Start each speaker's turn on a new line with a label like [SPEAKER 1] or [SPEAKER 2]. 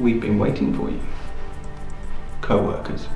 [SPEAKER 1] We've been waiting for you. Co-workers.